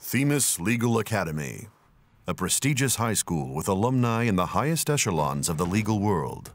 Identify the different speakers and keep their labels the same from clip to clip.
Speaker 1: Themis Legal Academy, a prestigious high school with alumni in the highest echelons of the legal world.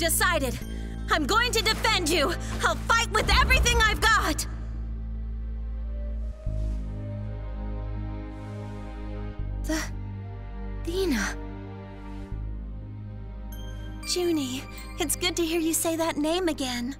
Speaker 2: Decided. I'm going to defend you. I'll fight with everything I've got. The. Dina. Junie, it's good to hear you say that name again.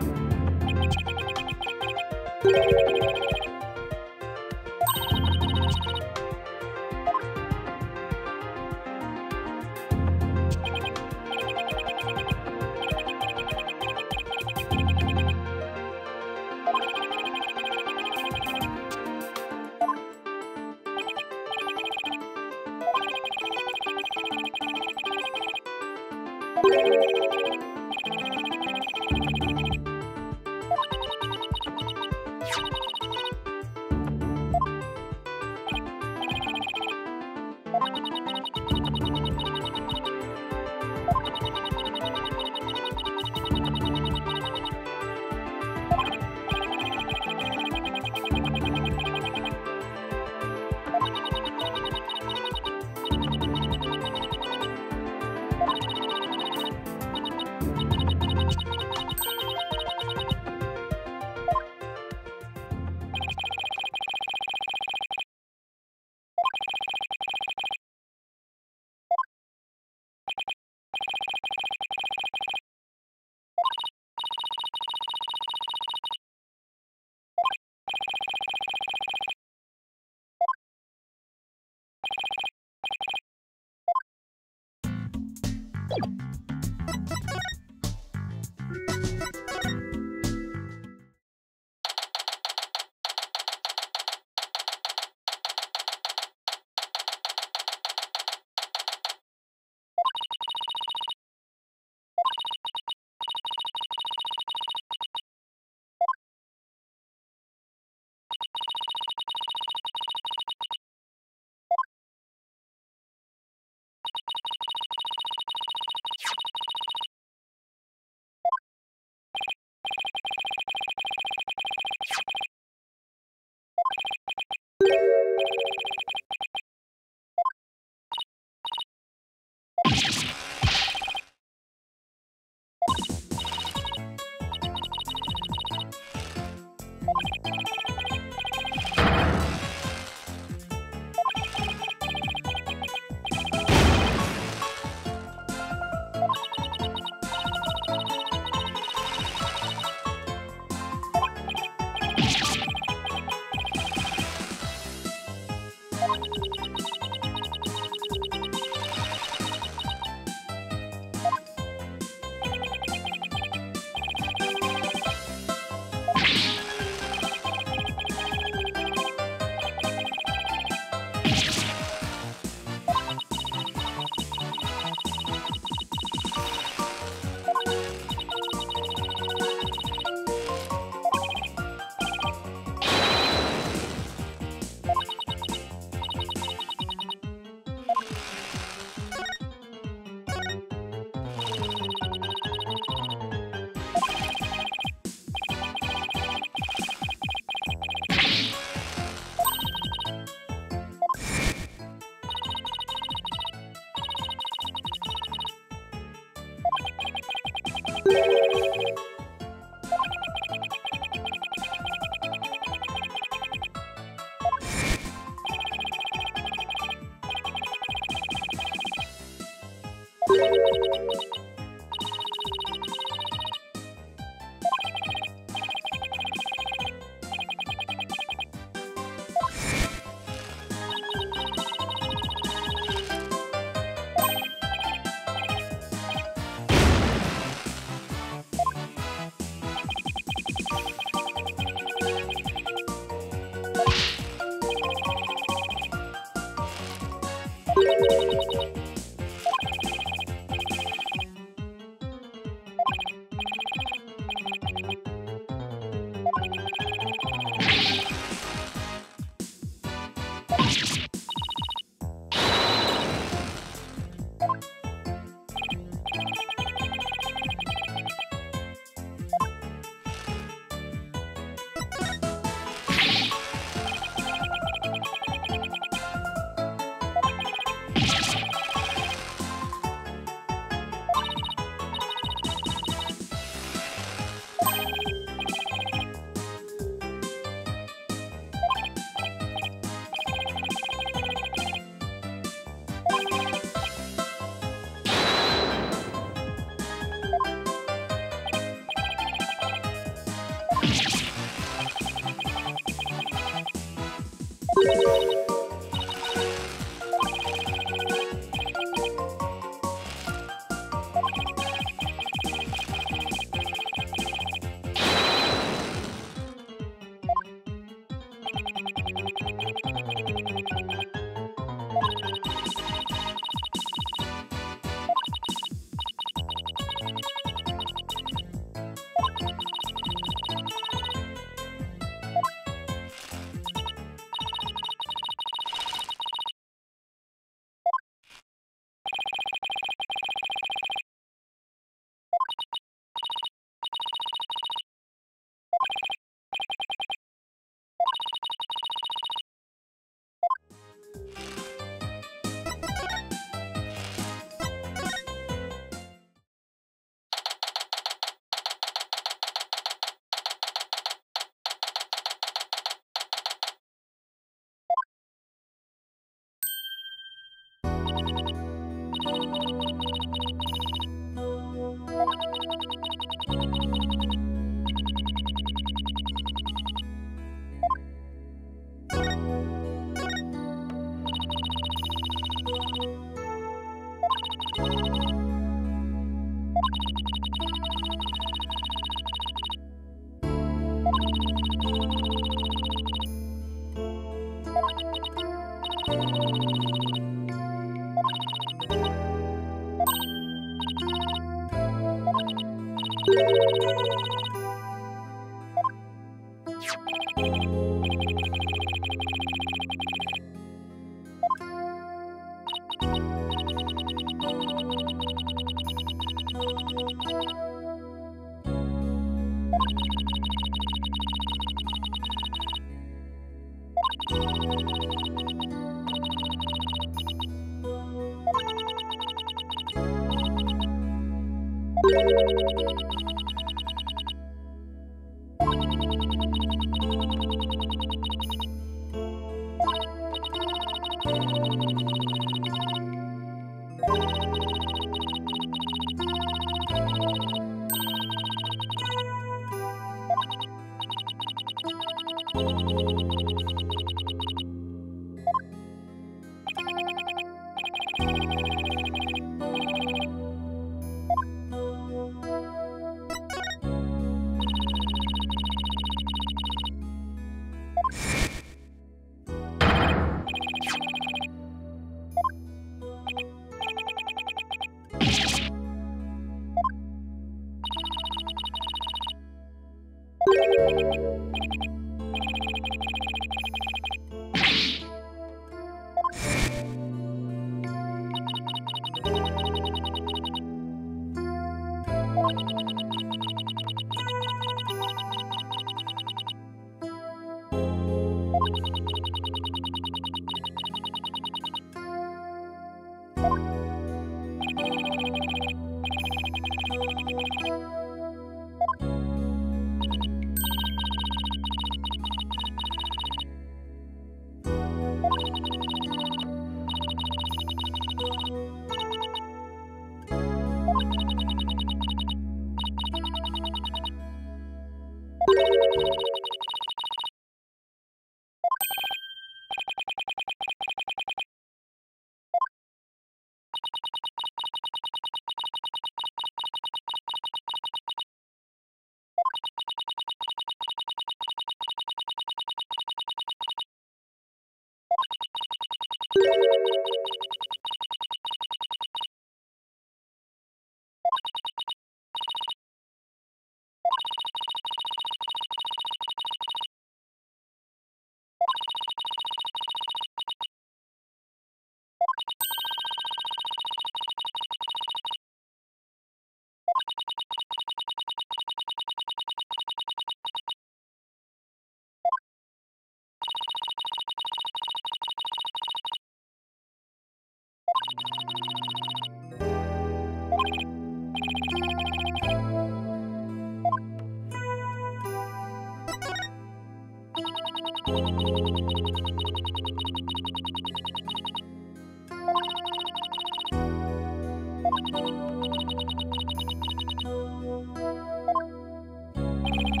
Speaker 3: you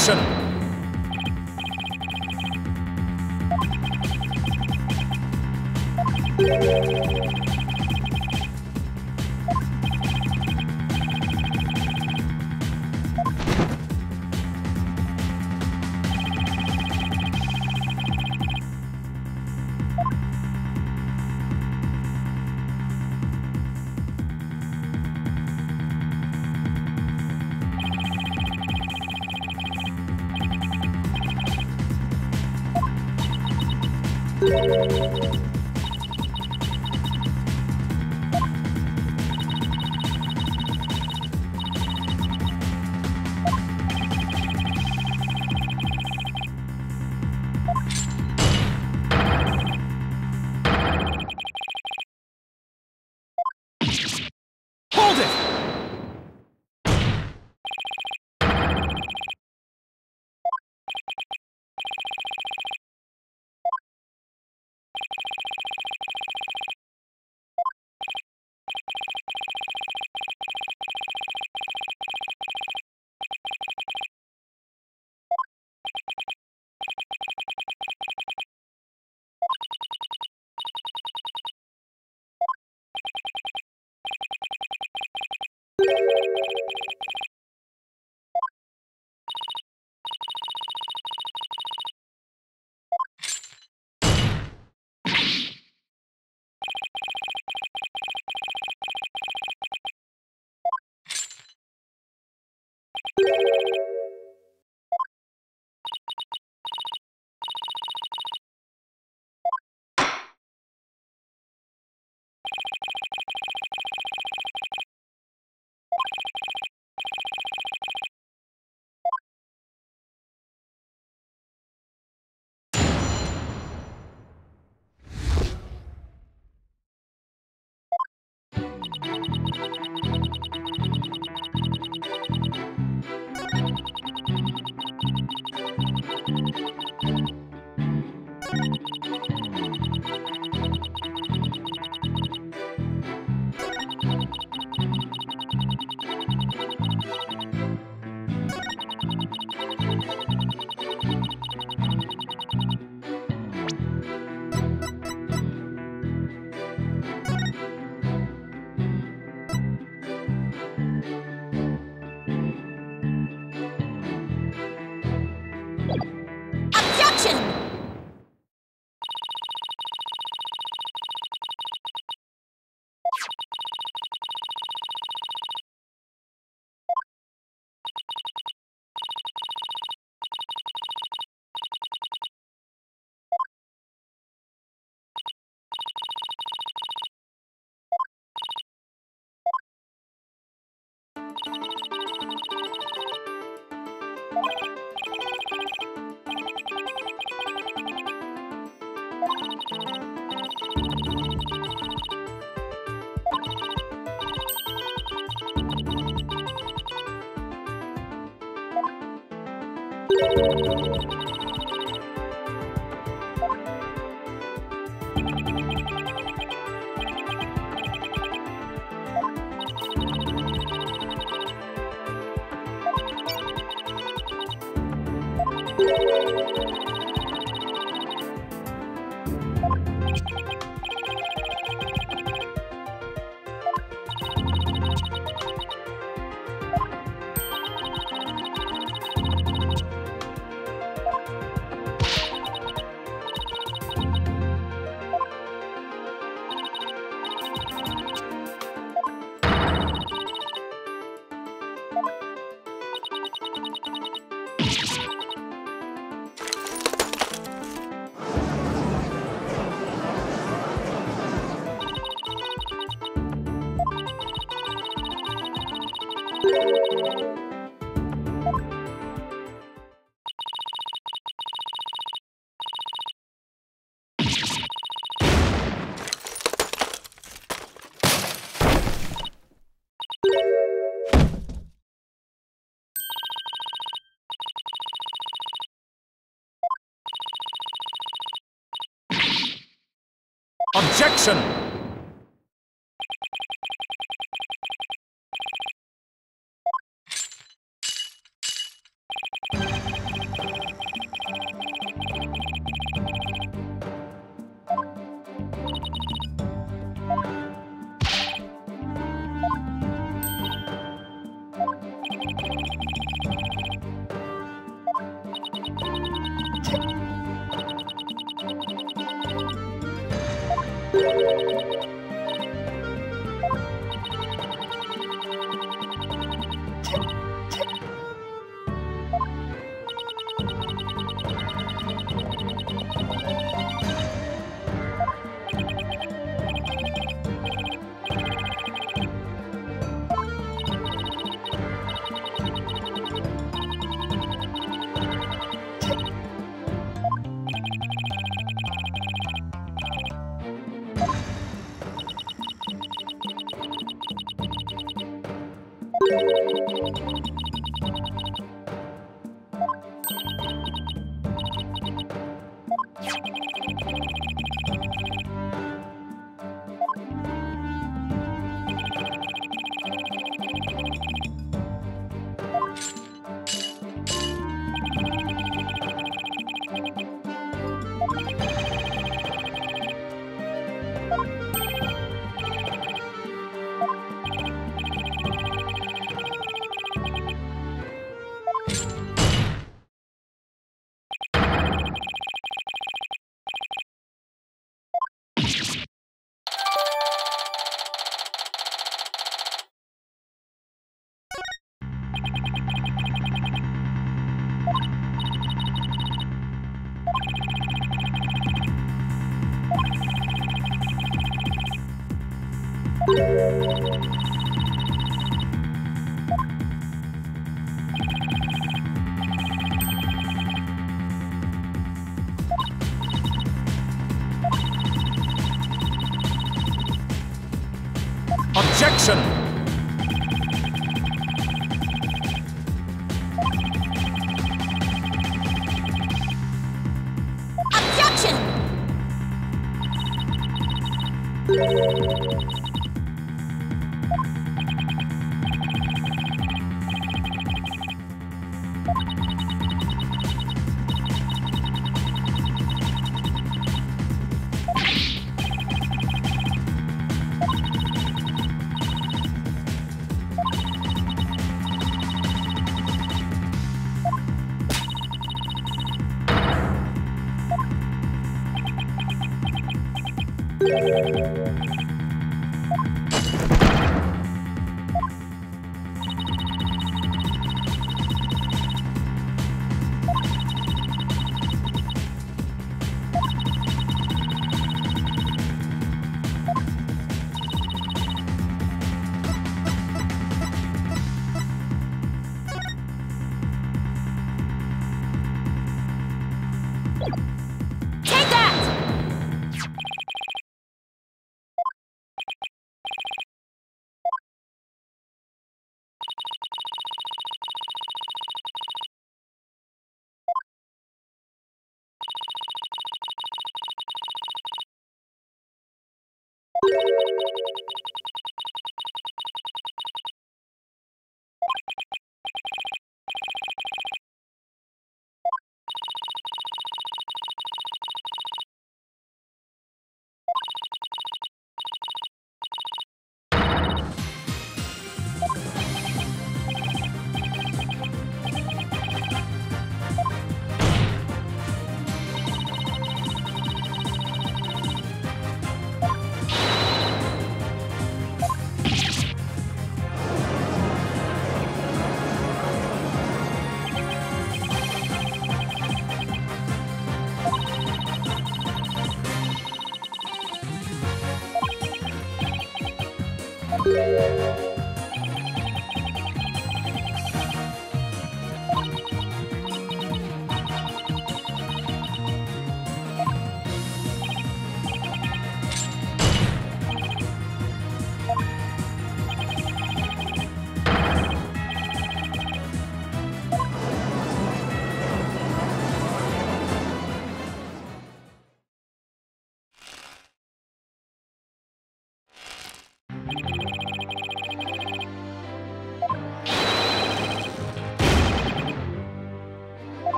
Speaker 4: Objection!
Speaker 2: Objection!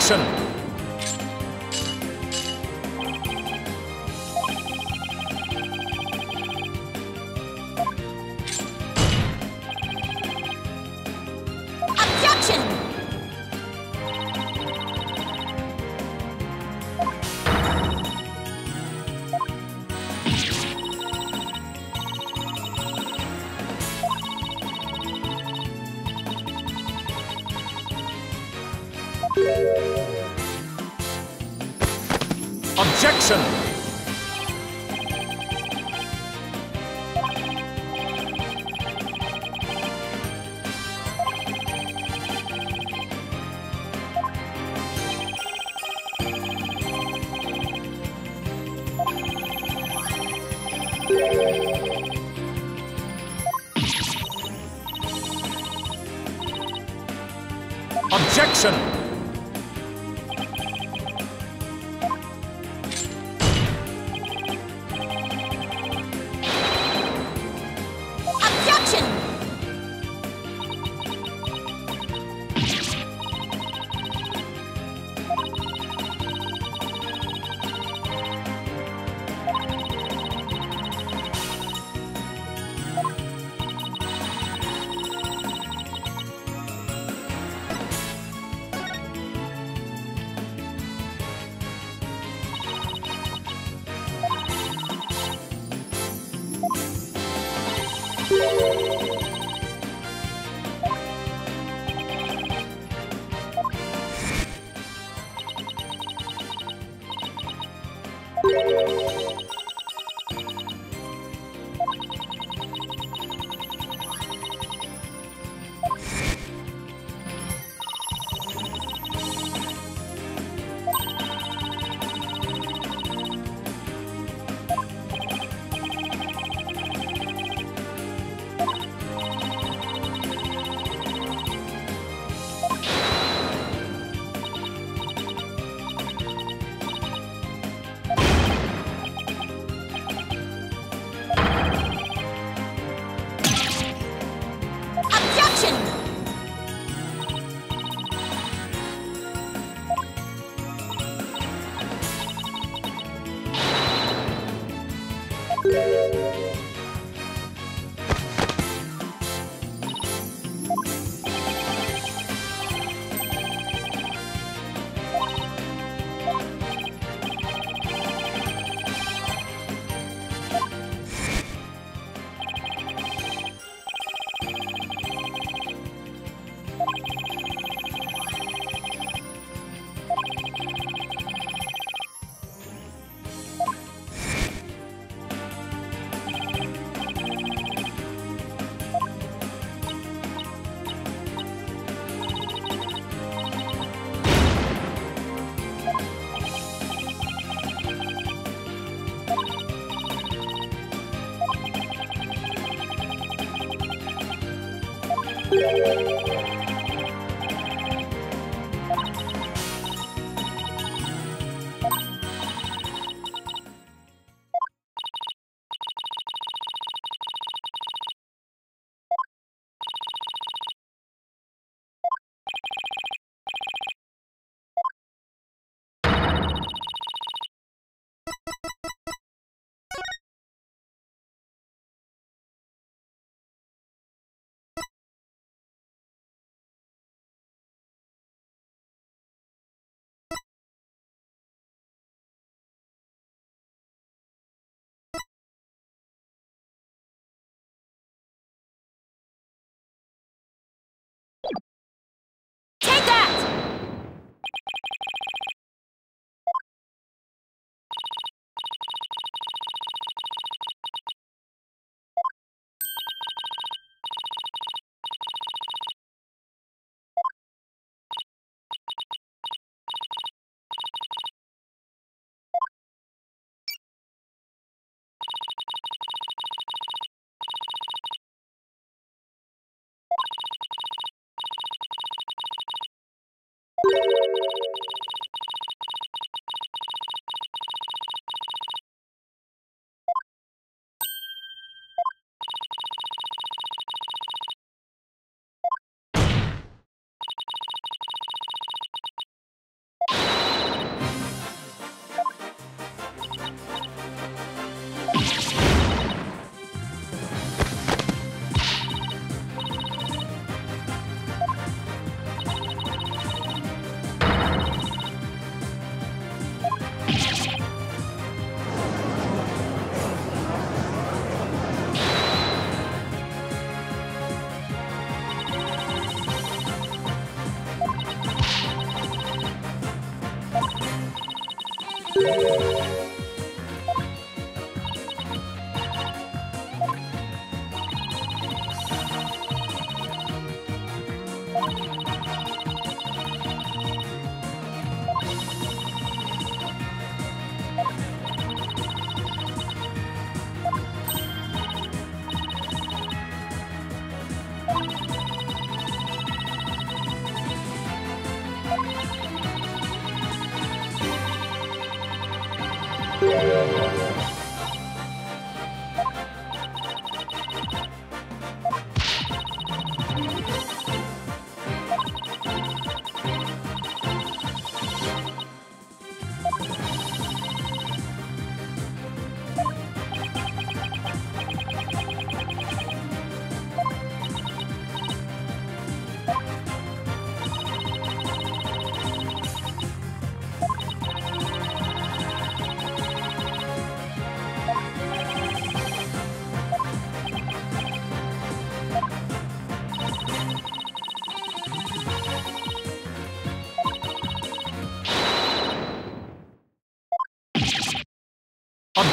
Speaker 4: Objection!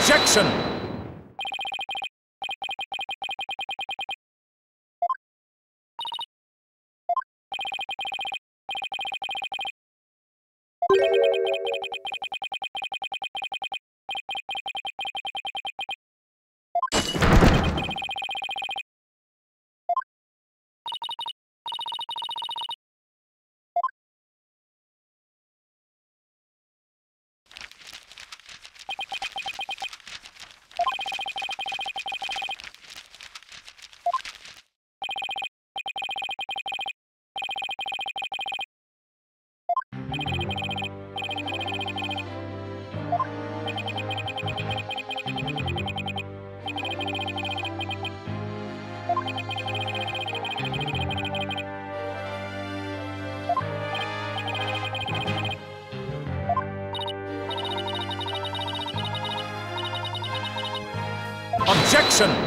Speaker 2: Objection! Objection!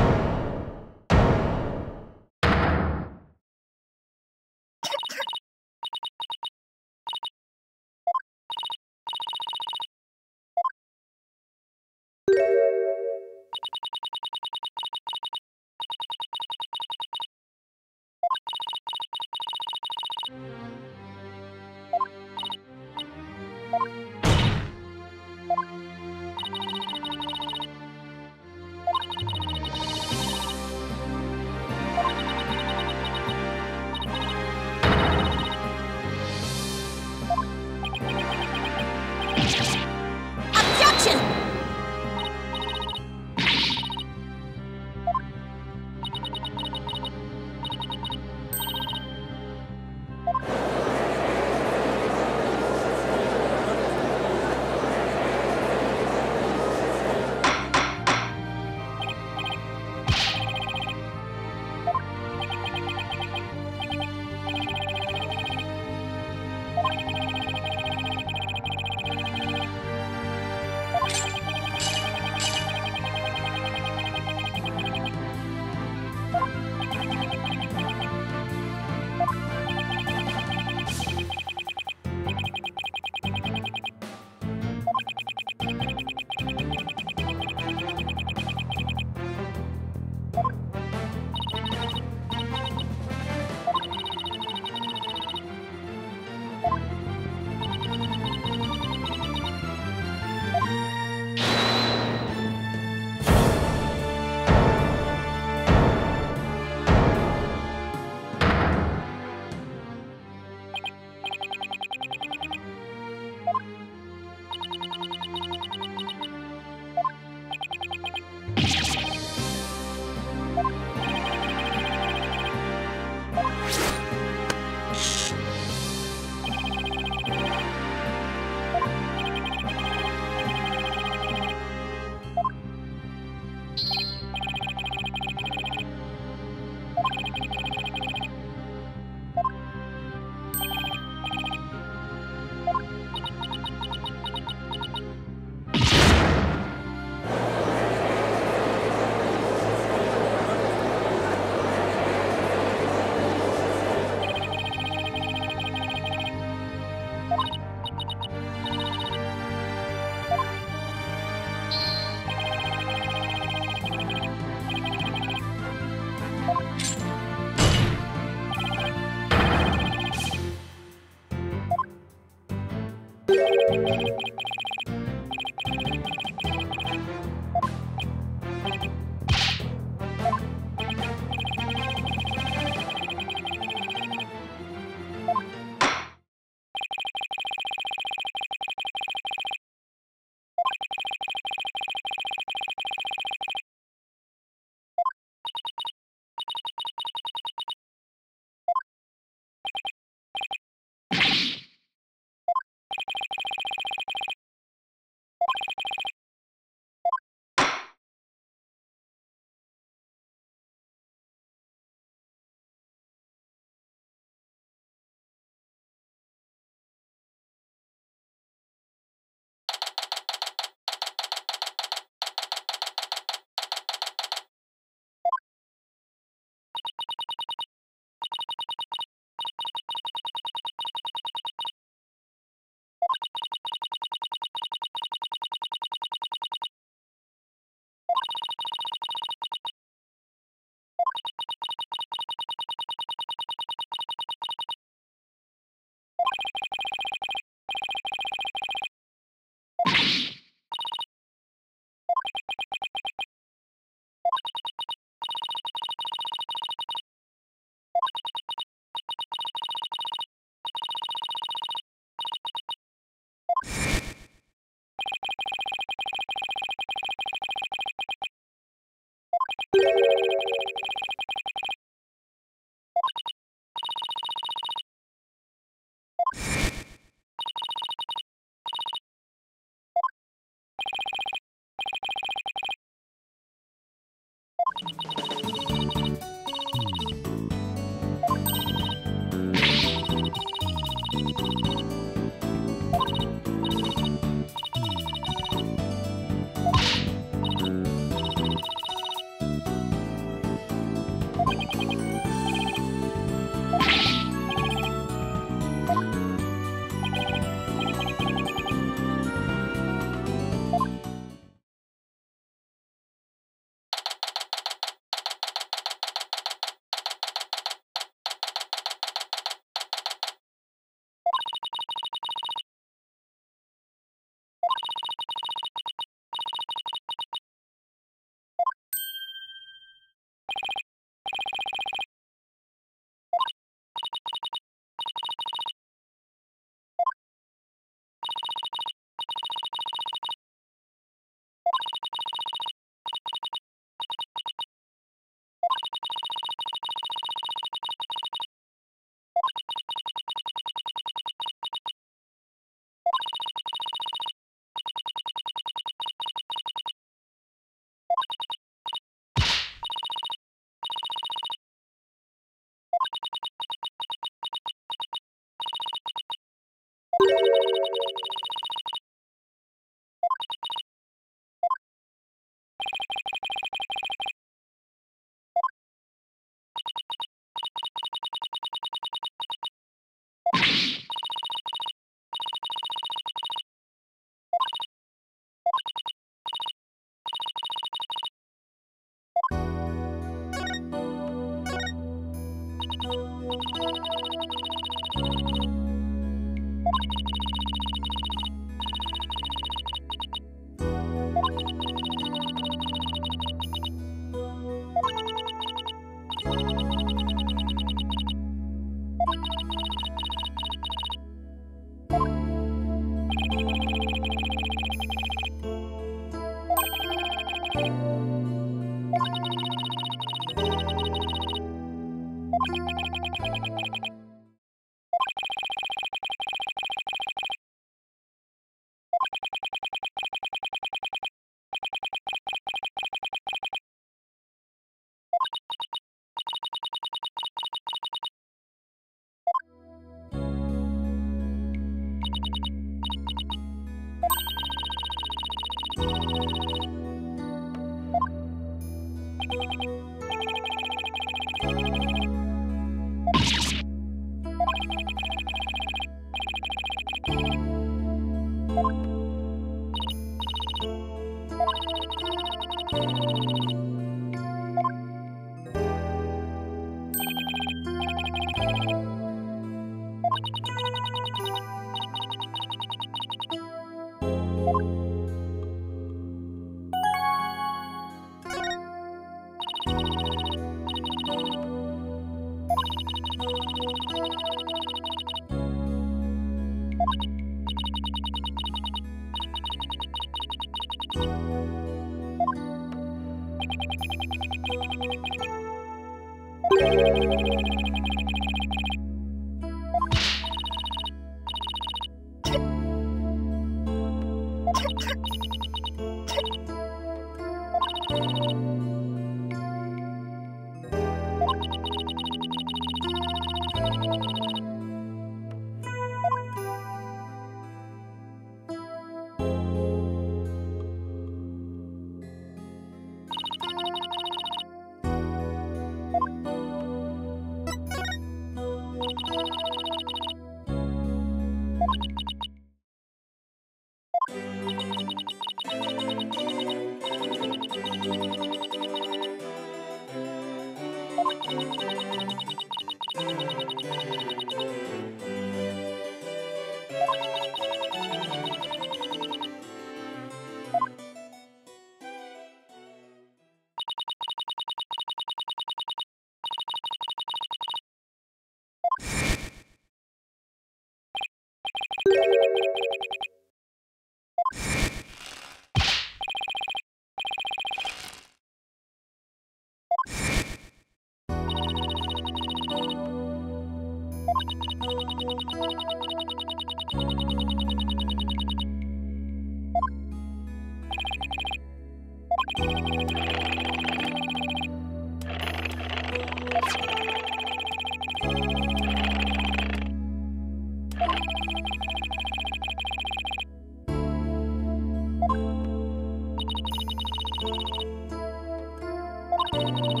Speaker 2: Música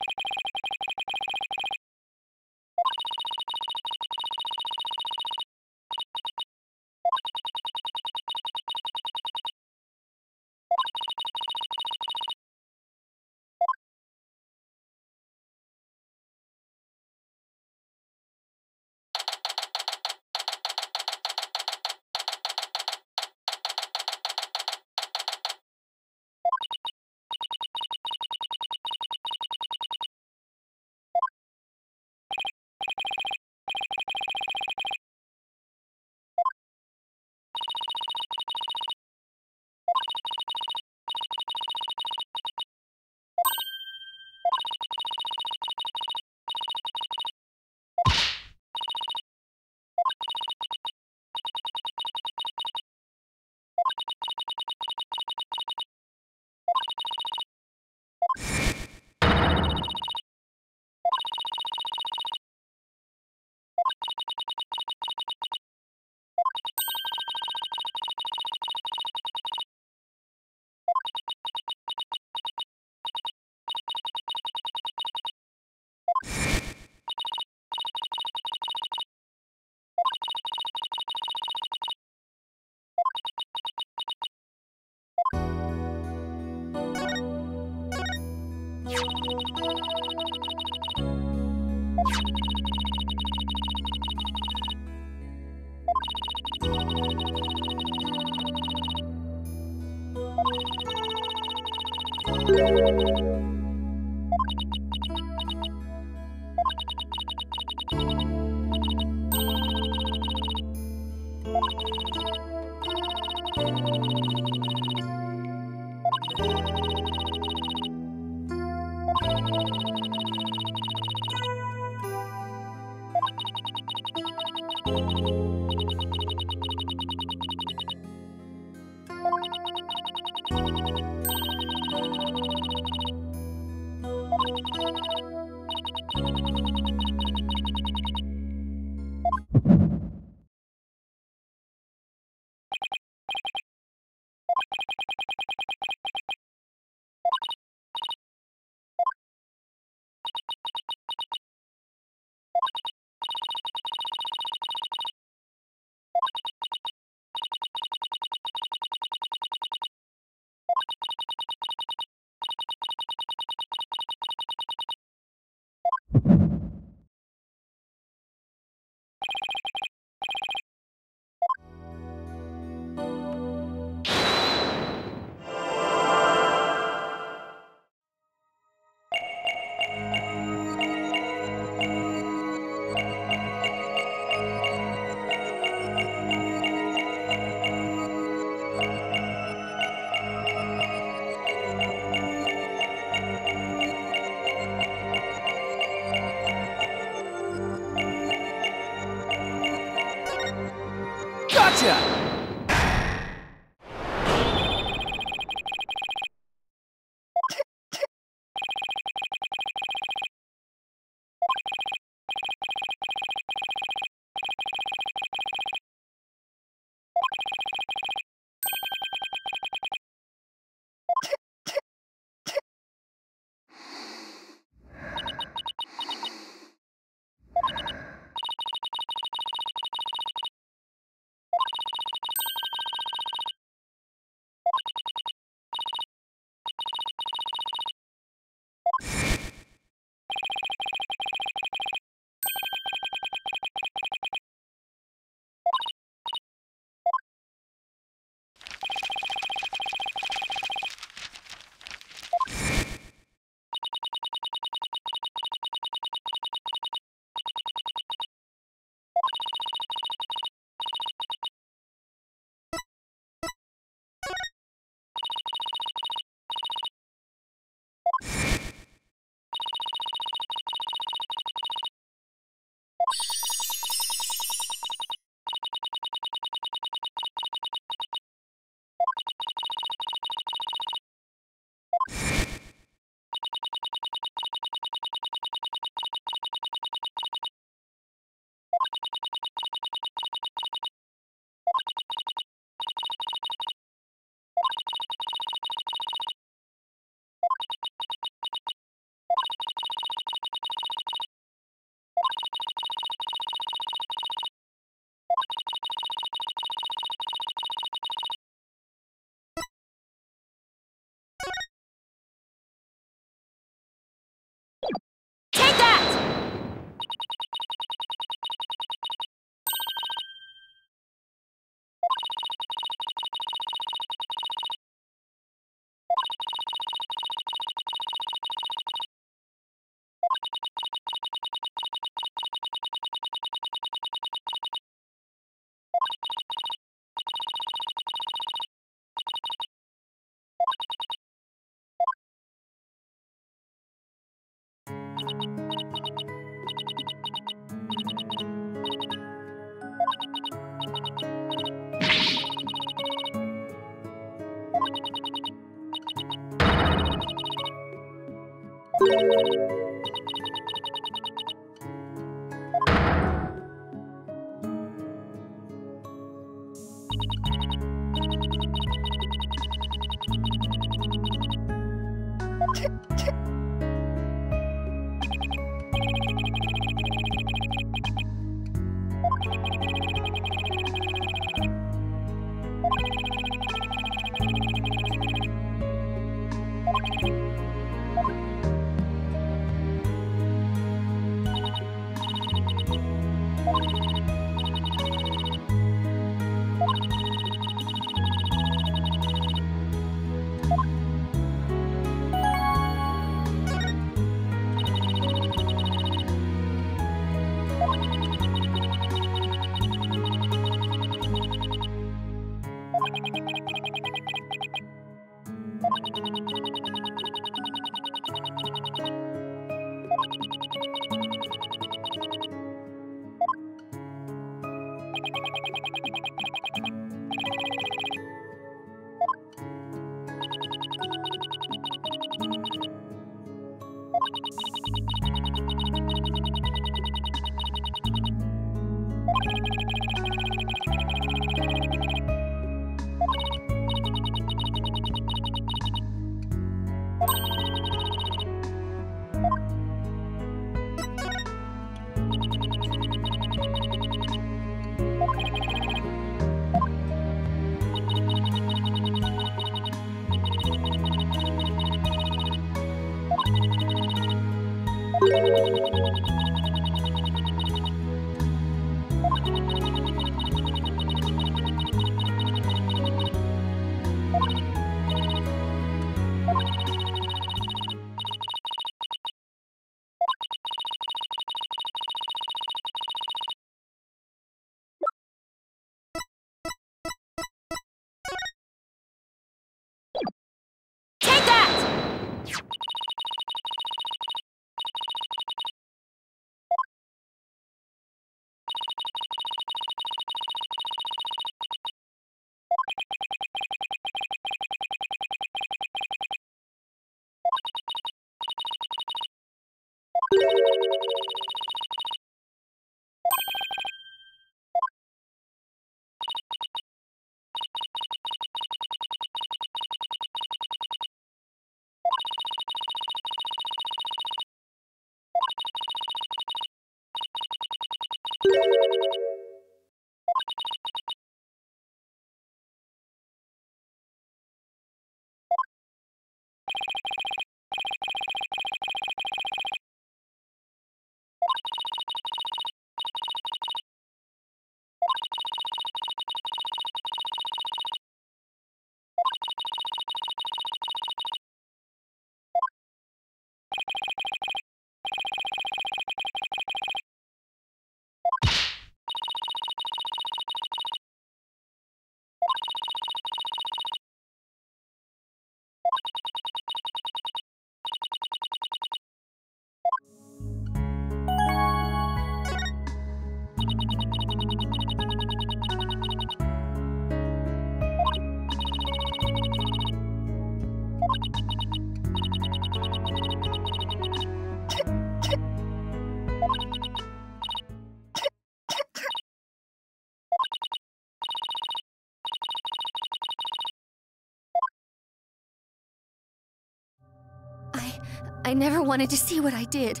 Speaker 3: I never wanted to see what I did.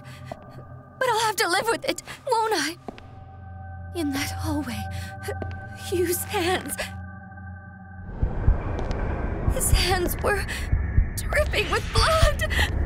Speaker 3: But I'll have to live with it, won't I? In that hallway, Hugh's hands. His hands were dripping with blood.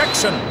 Speaker 4: Objection!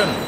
Speaker 4: Objection!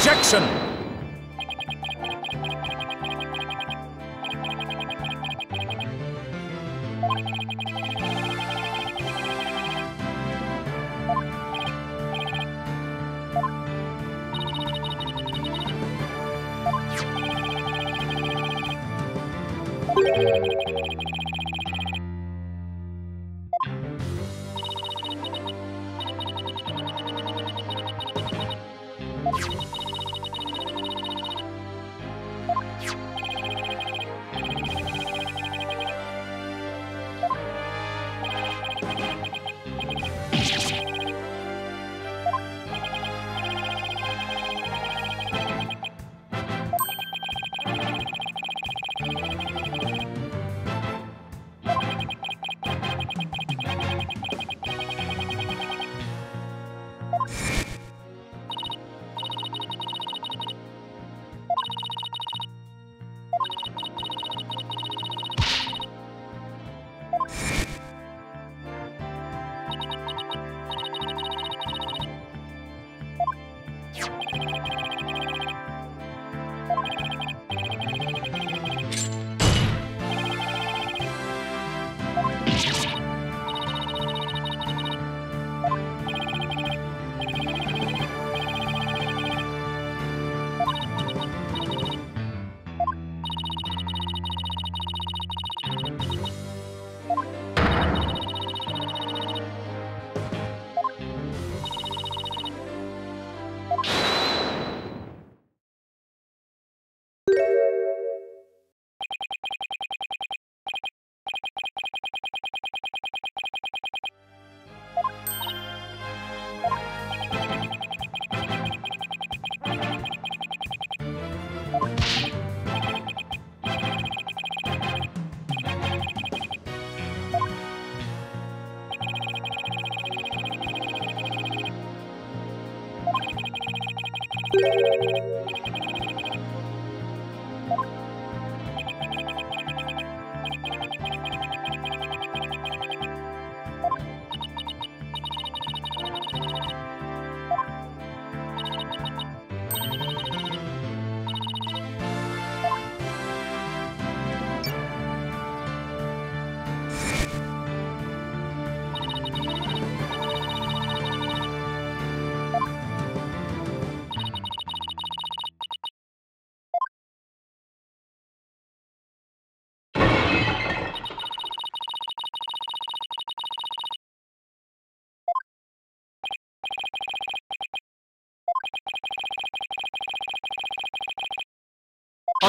Speaker 2: Objection!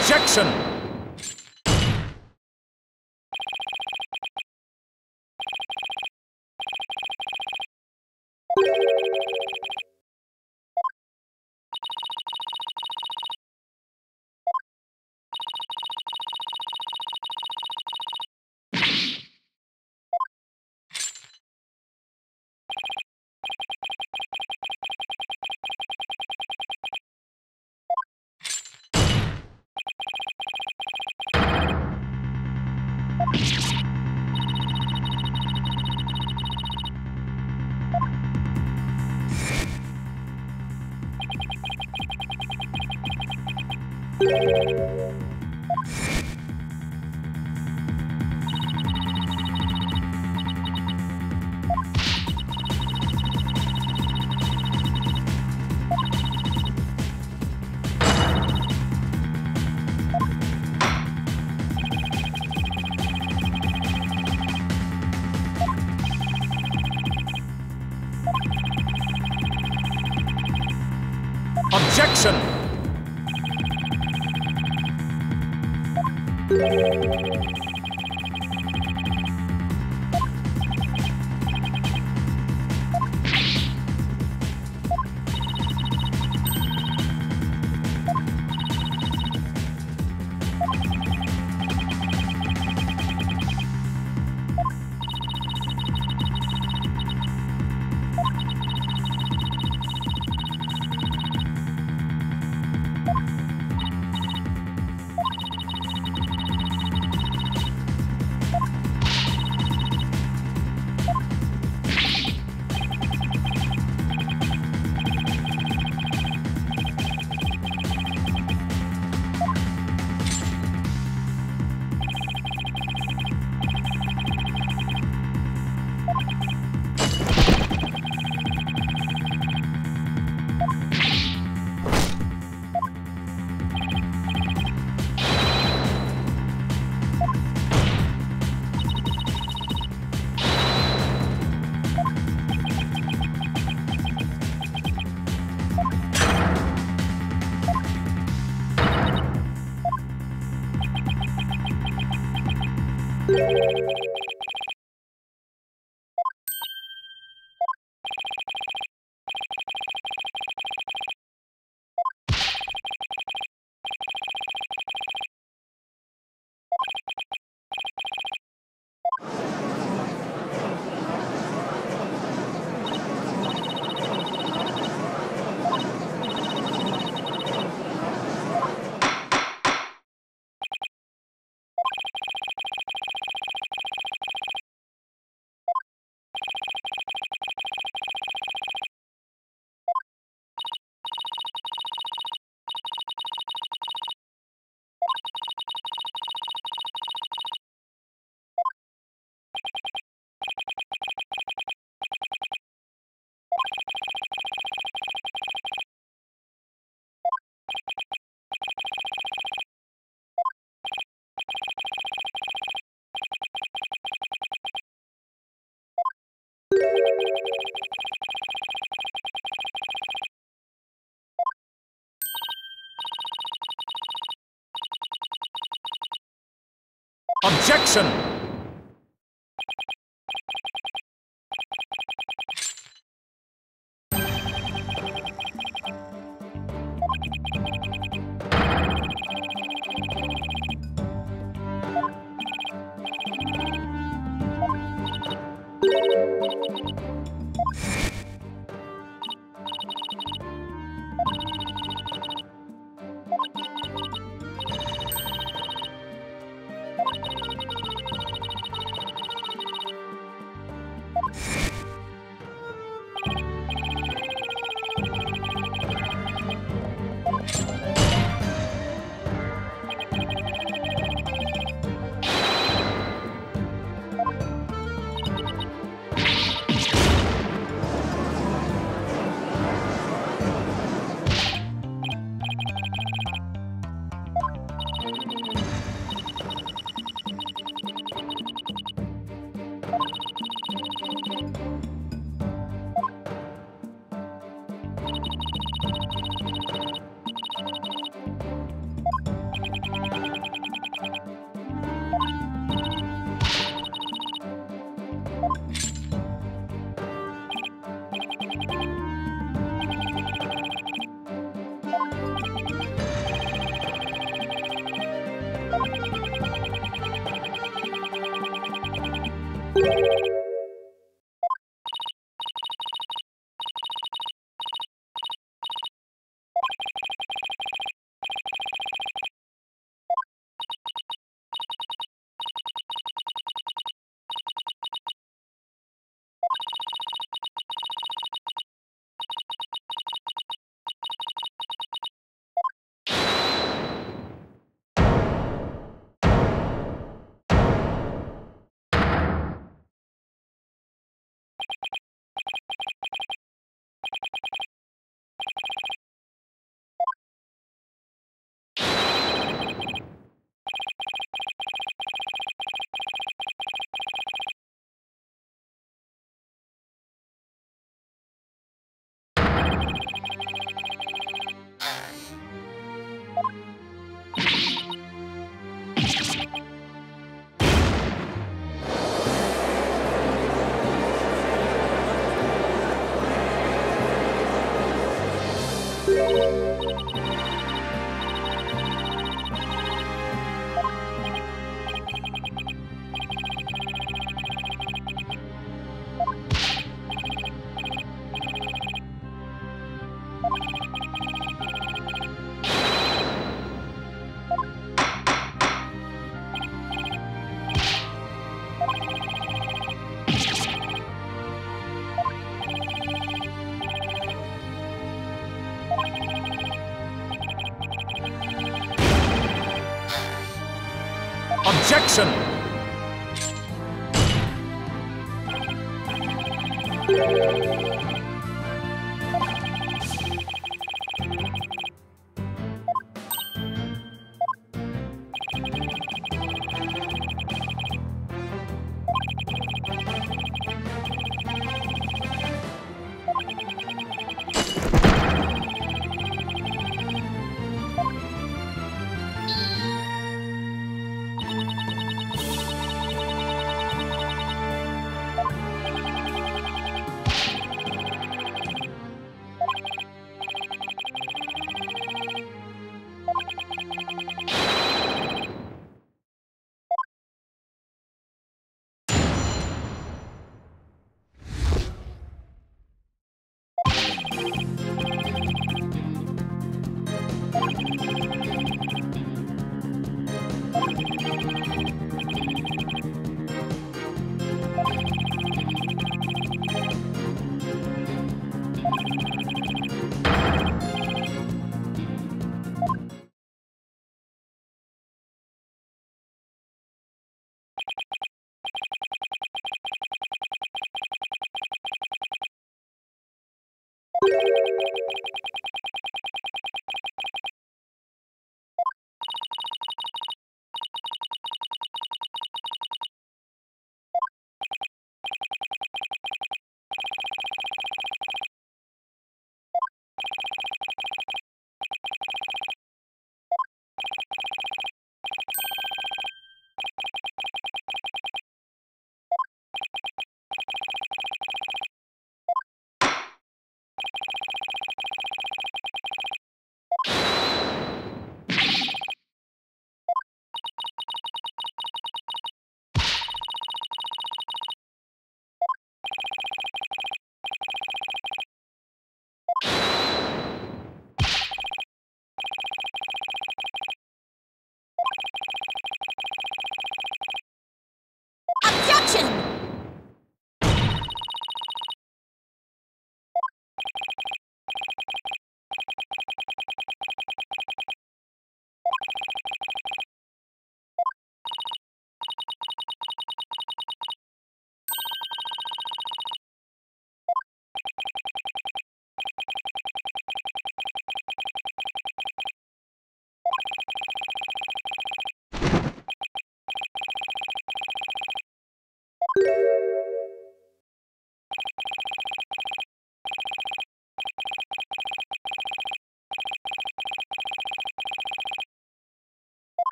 Speaker 2: Objection!
Speaker 4: Objection! Objection!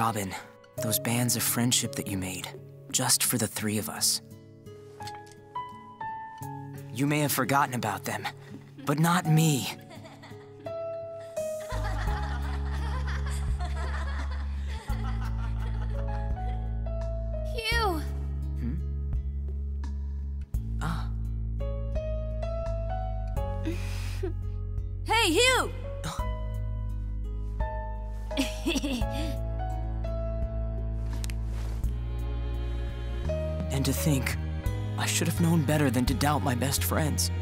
Speaker 5: Robin, those bands of friendship that you made, just for the three of us. You may have forgotten about them, but not me. Doubt my best friends.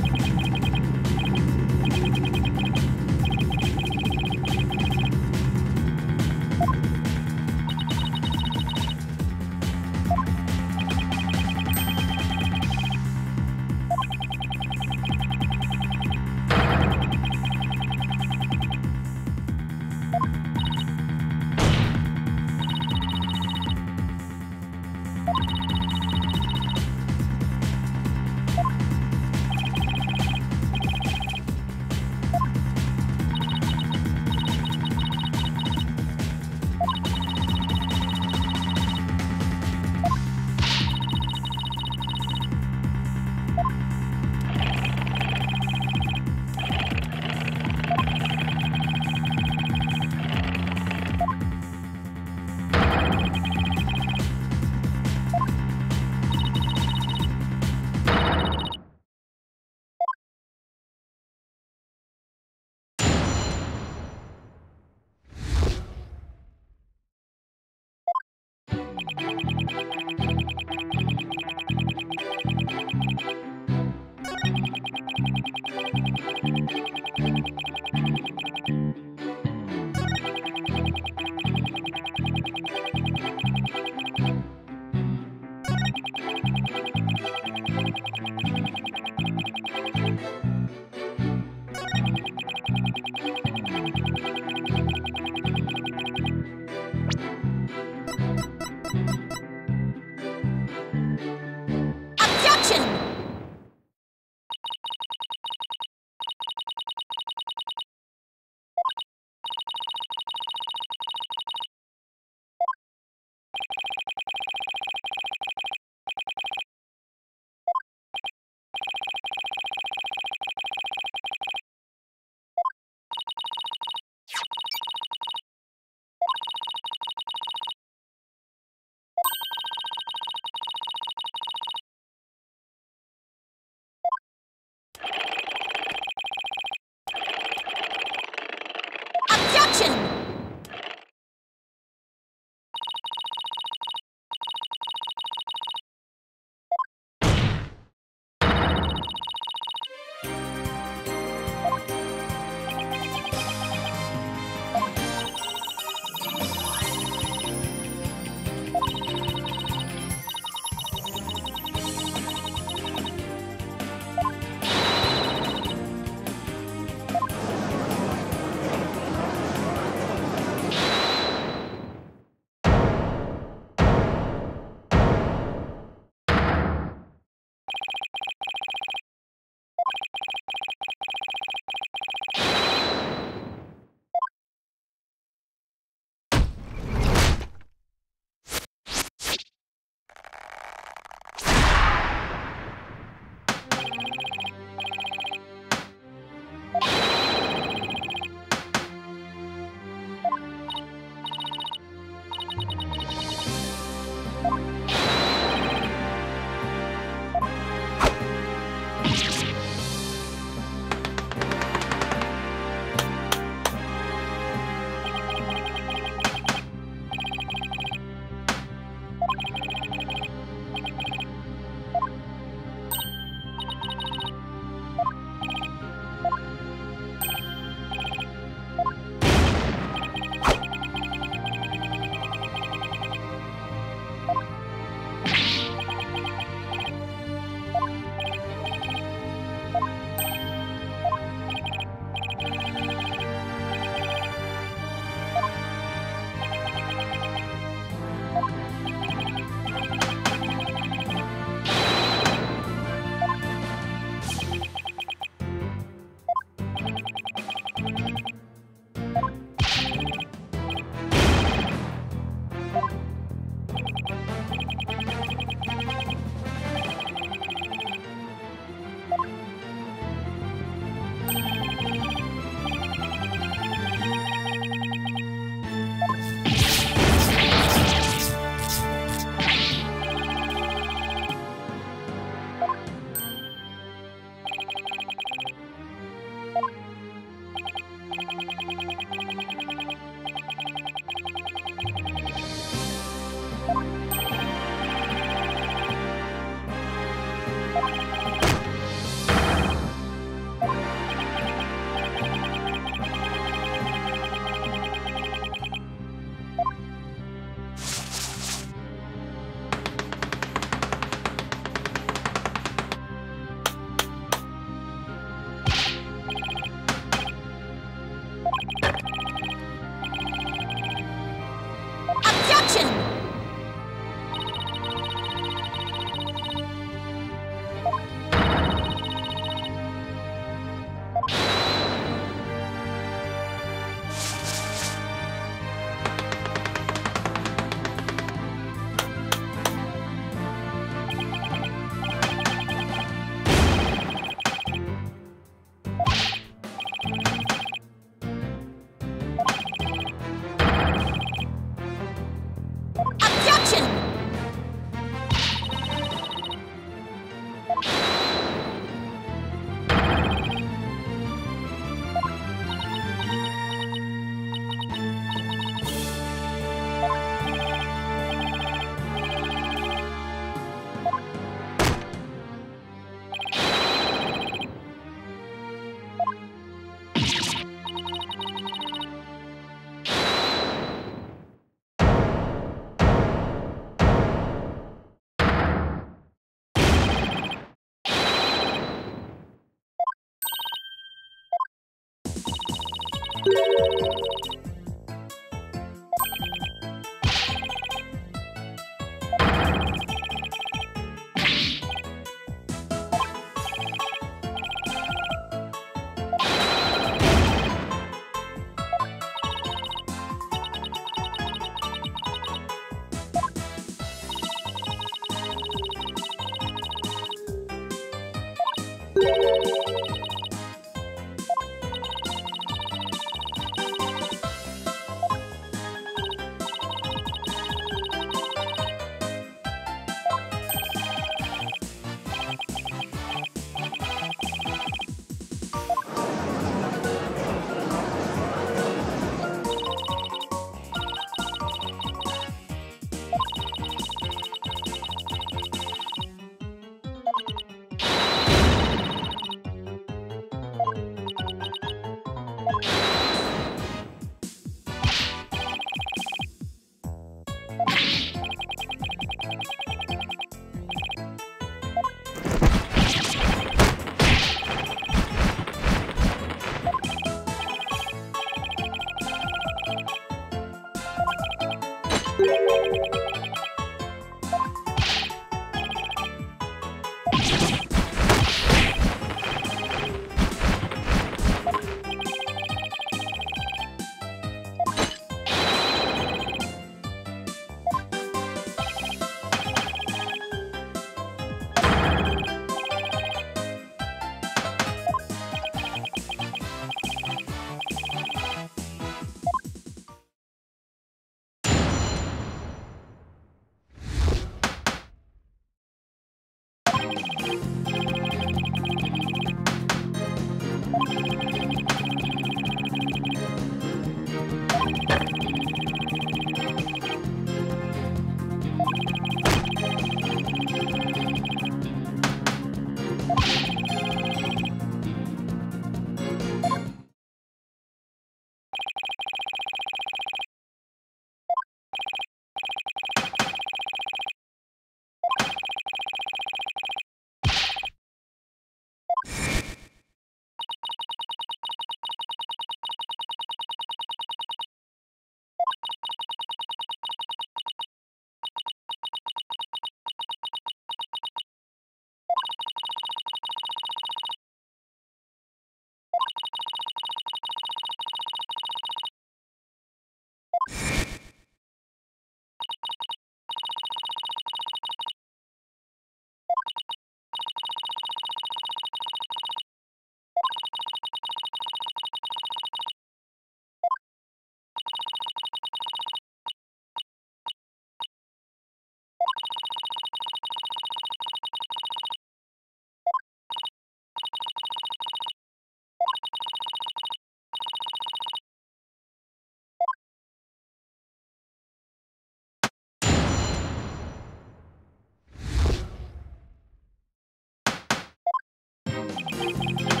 Speaker 2: Hold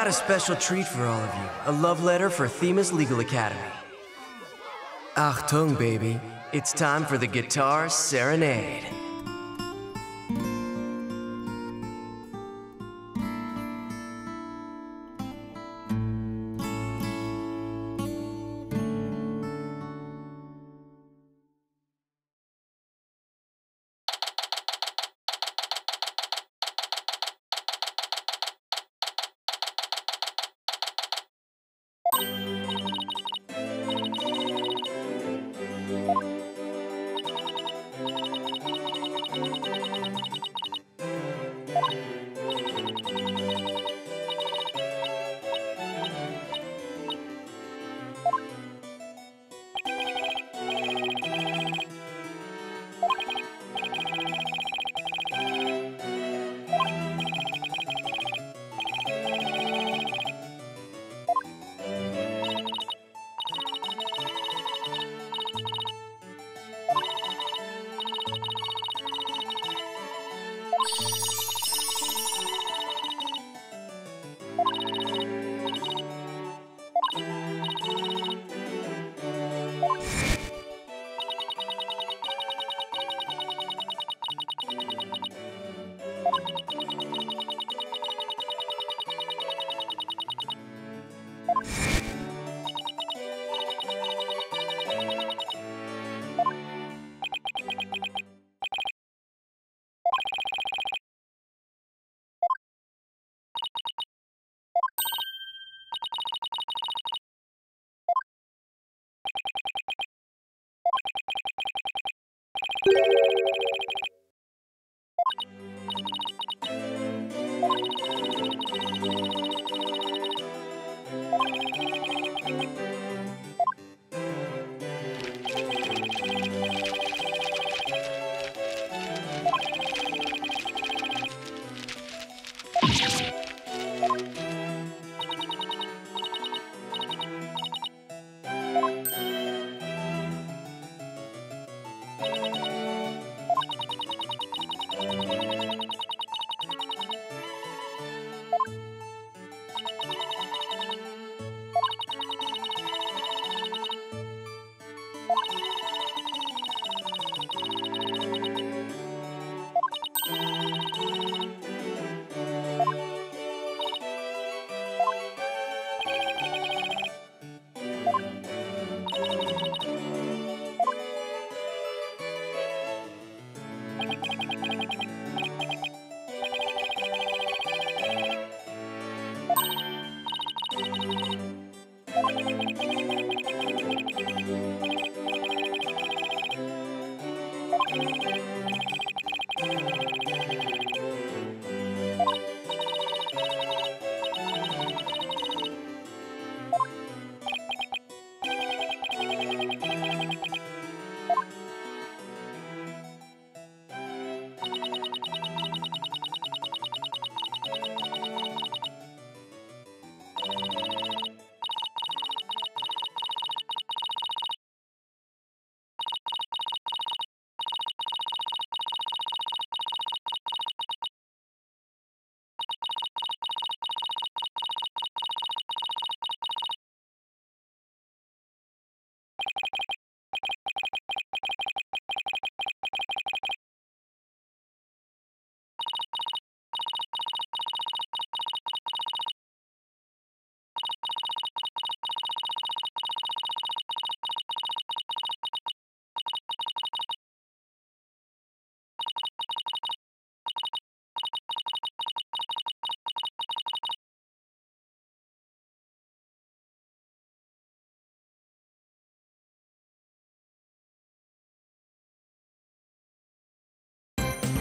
Speaker 6: got a special treat for all of you. A love letter for Themis Legal Academy. Achtung, baby. It's time for the Guitar Serenade.